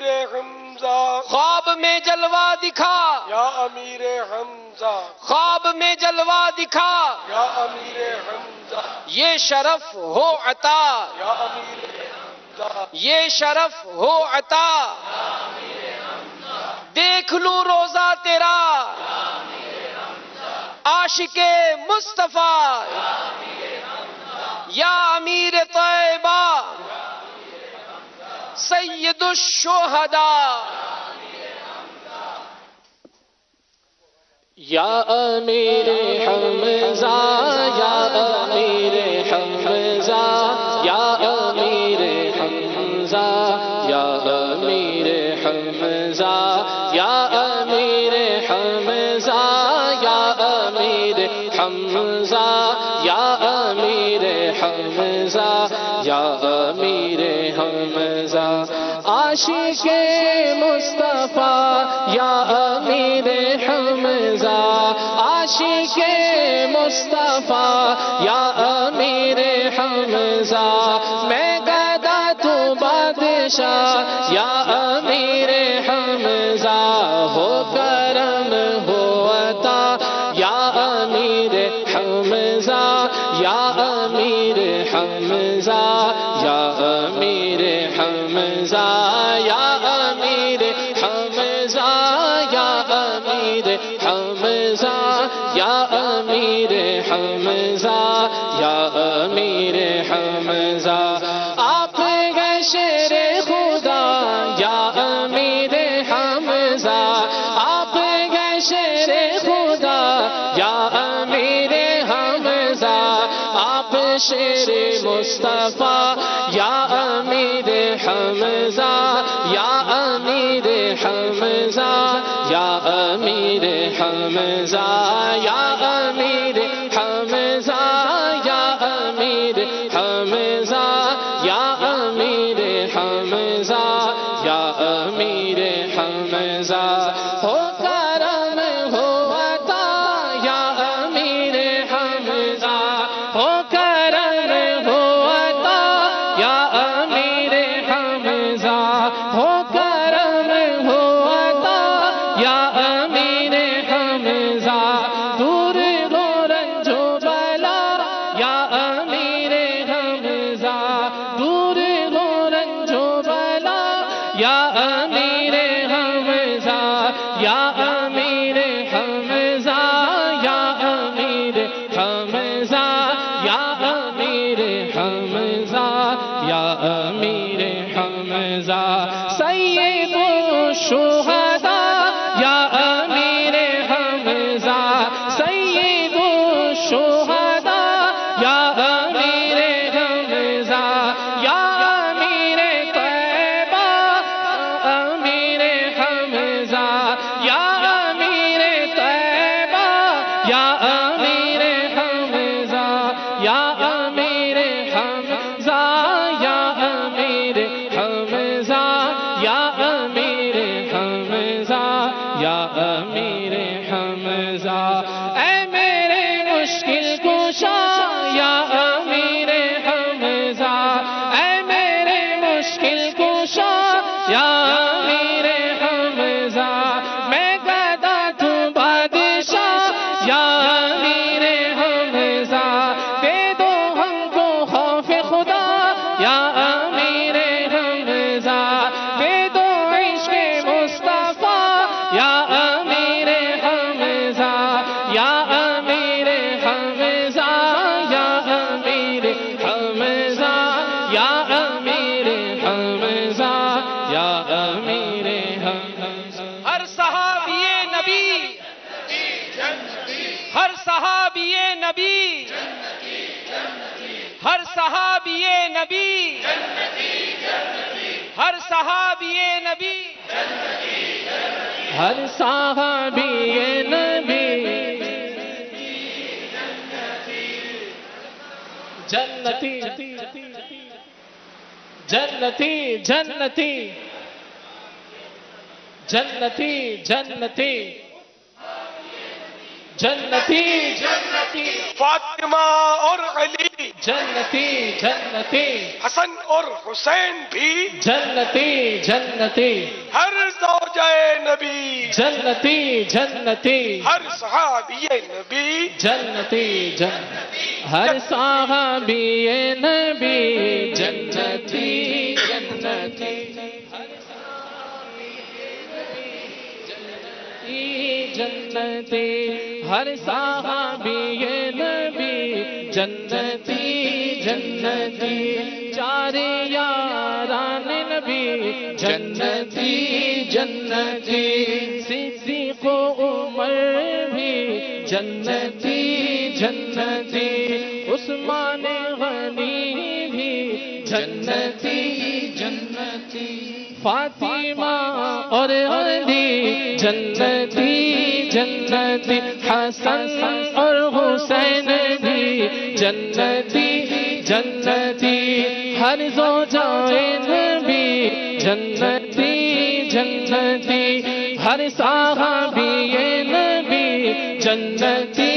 حمزہ۔ خواب میں جلوہ دکھا۔ یا امیر حمزہ۔ خواب میں جلوہ دکھا۔ یا امیر حمزہ۔ یہ شرف ہو عطا۔ یا امیر حمزہ۔ یہ شرف ہو عطا۔ دیکھ لوں روزہ تیرا۔ عاشق مصطفیٰ۔ یا امیر طیبہ۔ سید الشہداء. یا امیر حمزہ، یا امیر حمزہ، یا امیر حمزہ، یا امیر حمزہ، یا امیر حمزہ، یا امیر حمزہ، یا امیر حمزہ، یا امیر حمزہ عاشق مصطفیٰ یا امیر حمزہ، عاشق مصطفیٰ یا امیر حمزہ، میں گدا تو بادشاہ یا امیر حمزہ، ہو کرم، ہو عطا، یا امیر حمزہ، یا امیر حمزہ، یا امیر حمزہ۔ یا امیر، حمزہ یا امیر، حمزہ یا امیر، حمزہ یا امیر، حمزہ۔ آپ گئے شیر خدا یا امیر، حمزہ۔ آپ گئے شیر خدا یا امیر، حمزہ۔ آپ شیر مصطفیٰ یا امیر حمزہ، یا امیر حمزہ، یا امیر حمزہ، یا امیر حمزہ، یا امیر حمزہ، یا امیر حمزہ، یا امیر حمزہ، ہو Yeah. نبی۔ ہر صحابی نبی۔ ہر صحابی نبی۔ جنتی جنتی جنتی۔ جنتی جنتی۔ جنتی جنتی۔ فاطمہ اور علی۔ جنتی جنتی۔ حسن اور حسین بھی۔ جنتی جنتی۔ ہر زوجہ نبی۔ جنتی جنتی۔ ہر صحابی نبی۔ جنتی جنتی۔ ہر صحابی نبی۔ جنتی۔ جنتی ہر صحابی یہ نبی، جنتی جنتی چار یاران نبی، جنتی جنتی، صدیق و عمر بھی، جنتی جنتی، عثمان غنی بھی، جنتی جنتی، فاطمہ اور علی جنتی جنتی، حسن اور حسین بھی جنتی جنتی، ہر سو جائے بھی جنتی جنتی، ہر صحابی یہ نبی جنتی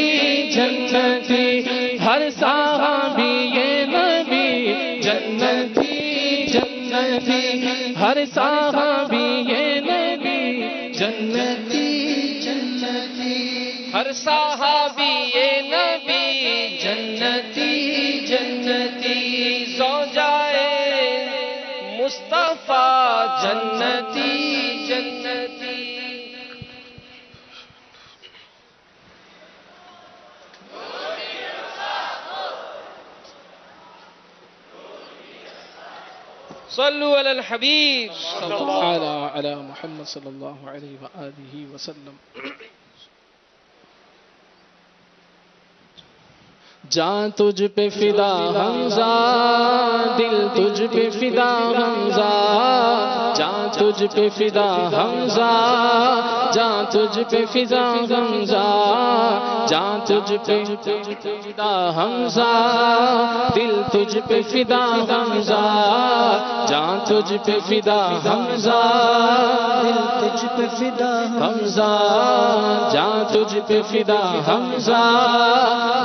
جنتی، ہر صحابی یہ نبی جنتی جنتی، ہر صحابی صلوا على الحبيب. على على محمد صلى الله عليه وآله وسلم. جان تجھ پہ فدا حمزہ دل تجھ پہ فدا حمزہ۔ جان تجھ پہ فدا حمزہ جان تجھ پہ فدا حمزہ۔ جان تجھ پہ فدا حمزہ، دل تجھ پہ فدا حمزہ۔ جان تجھ پہ فدا حمزہ، دل تجھ پہ فدا حمزہ۔ جان تجھ پہ فدا حمزہ،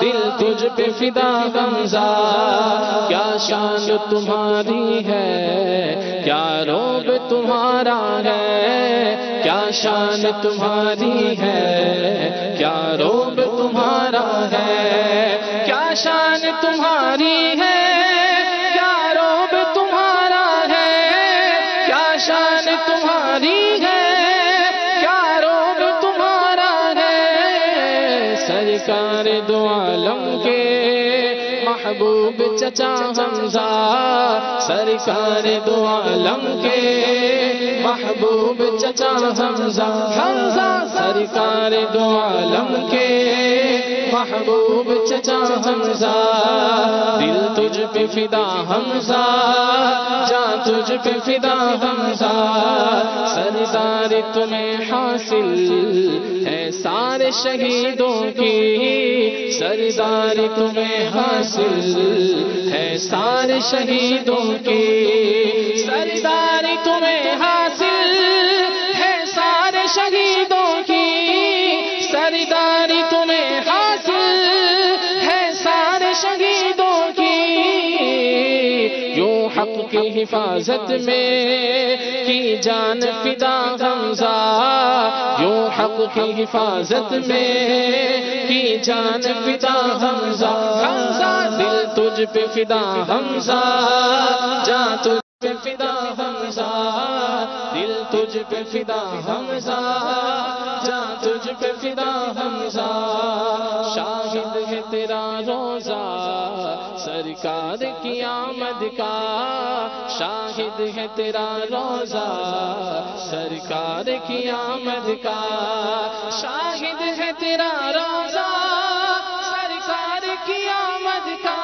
دل تجھ پہ فدا حمزہ۔ کیا شان تمہاری ہے، کیا روب تمہارا ہے، کیا شان تمہاری ہے، کیا روب تمہاری ہے۔ کیا روب تمہارا ہے؟ کیا شان تمہاری ہے؟ کیا روب تمہارا ہے؟ سرکار دو عالم کے محبوب چچا حمزہ، سرکار دو عالم کے محبوب چچا حمزہ حمزہ سرکار دو عالم کے محبوب چچا حمزہ دل تجھ پہ فدا حمزہ جان تجھ پہ فدا حمزہ۔ سردار تمہیں حاصل ہے سارے شہیدوں کی۔ سردار تمہیں حاصل ہے سارے شہیدوں کی۔ سردار تمہیں حاصل شہیدوں کی سرداری تمہیں حاصل ہے سارے شہیدوں کی۔ یوں حق کی حفاظت میں کی جان فدا حمزہ یوں حق کی حفاظت میں کی جان فدا حمزہ حمزہ دل تجھ پہ فدا حمزہ جان تجھ پہ فدا حمزہ تجھ پہ فدا حمزہ جان تجھ پہ فدا حمزہ۔ شاہد ہے تیرا روزہ، سرکار کی آمد کا۔ شاہد ہے تیرا روزہ، سرکار کی آمد کا۔ شاہد ہے تیرا روزہ، سرکار کی آمد کا۔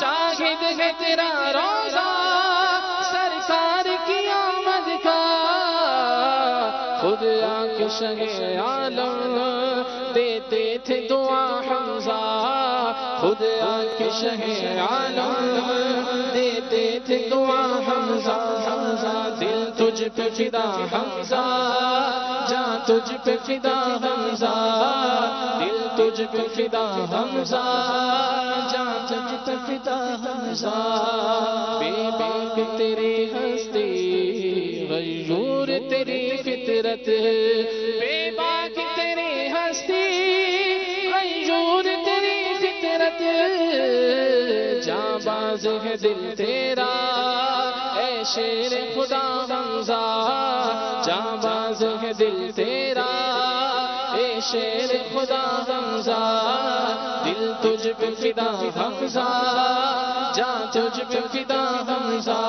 شاہد ہے تیرا روزہ خود کے شہ عالم دیتے تھے دعا حمزہ۔ خود آ کے شہ عالم دیتے تھے دعا حمزہ۔ حمزہ دل تجھ پہ فدا حمزہ، جان تجھ پہ فدا حمزہ۔ دل تجھ پہ فدا حمزہ، جان تجھ پہ فدا حمزہ۔ بے باک تیری ہستی غیور تیری فطرت بے باک تیری ہستی غیور تیری فطرت جاں باز ہے دل تیرا، اے شیر خدا حمزہ جاں باز ہے دل تیرا، اے شیر خدا حمزہ دل تجھ پہ فدا حمزہ جاں تجھ پہ فدا حمزہ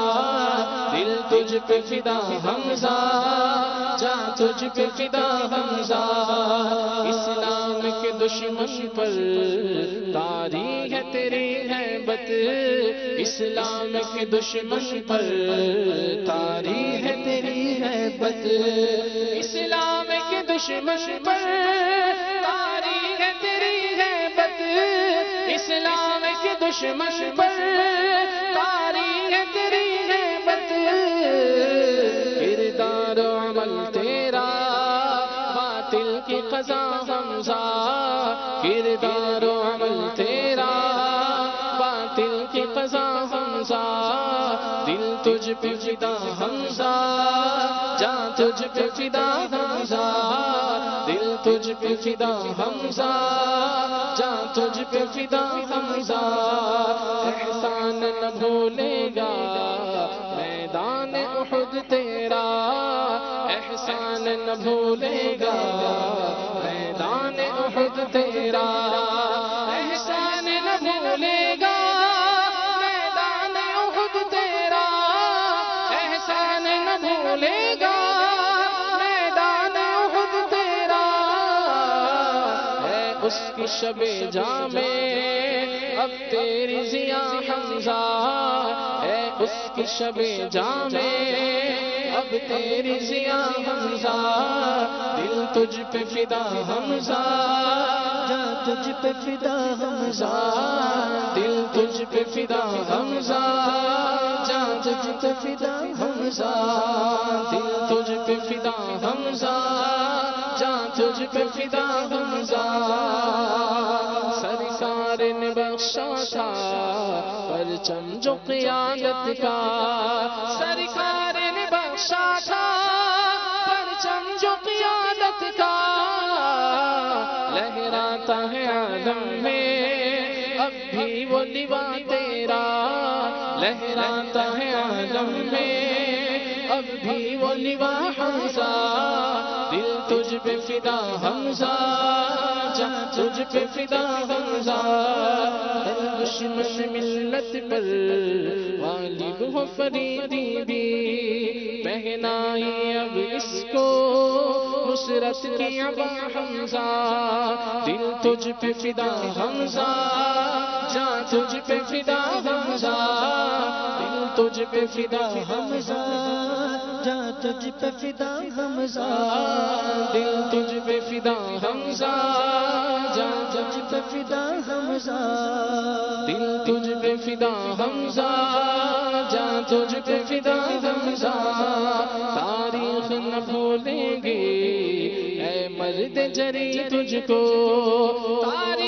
دل تجھ پہ فدا حمزہ، جاں تجھ پہ فدا حمزہ۔ اسلام کے دشمن پر تاری ہے تیری حیبت۔ اسلام کے دشمن پر تاری ہے تیری حیبت۔ اسلام کے دشمن پر تاری ہے تیری حیبت۔ اسلام کے دشمن پر تجھ پہ فدا حمزہ جان تجھ پہ فدا حمزہ، دل تجھ پہ فدا حمزہ جان تجھ پہ فدا حمزہ، احسان نہ بھولے گا، میدان احد تیرا، احسان نہ بھولے گا اس کی شب جامع اب تیری ضیا حمزہ ہے۔ اس کی شب جامع اب تیری ضیا حمزہ۔ دل تجھ پہ فدا حمزہ۔ جا تجھ پہ فدا حمزہ۔ دل تجھ پہ فدا حمزہ۔ جا تجھ پہ فدا حمزہ۔ دل تجھ پہ فدا حمزہ۔ جا تجھ پہ فدا حمزہ سرکار نے بخشا تھا، پرچم جو قیادت کا۔ سرکار نے بخشا تھا، پرچم جو قیادت کا۔ لہراتا ہے عالم میں، اب بھی وہ لیوا تیرا۔ لہراتا ہے عالم میں بھی وہ لیوا حمزہ دل تجھ پہ فدا حمزہ جا تجھ پہ فدا حمزہ دشمن ملت پر غالب ہو فریدی بھی۔ پہنائی اب اس کو نصرت کی ابا حمزہ دل تجھ پہ فدا حمزہ جا تجھ پہ فدا حمزہ تجھ پہ فدا حمزہ جا تجھ پہ فدا حمزہ دل تجھ پہ فدا حمزہ جا تجھ پہ فدا حمزہ دل تجھ پہ فدا حمزہ جا تجھ پہ فدا حمزہ تاریخ نہ بھولیں گے، اے مرد جری تجھ کو۔ تاریخ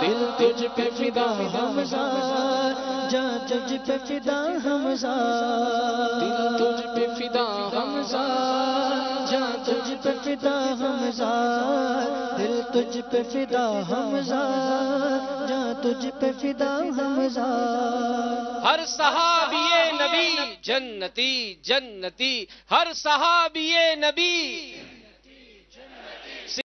دل تجھ پہ فدا حمزہ جا تجھ پہ فدا حمزہ دل تجھ پہ فدا حمزہ جا تجھ پہ فدا حمزہ دل تجھ پہ فدا حمزہ جا تجھ پہ فدا حمزہ ہر صحابی نبی جنتی جنتی۔ ہر صحابی نبی